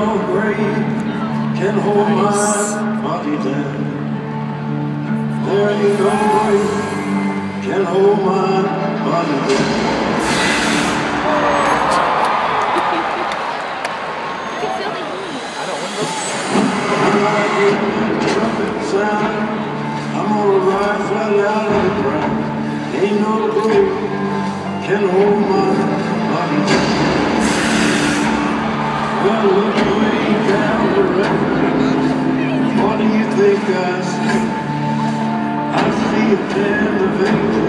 no grave can hold my body down. There ain't no grave can hold my body down. I see? I see a band of angels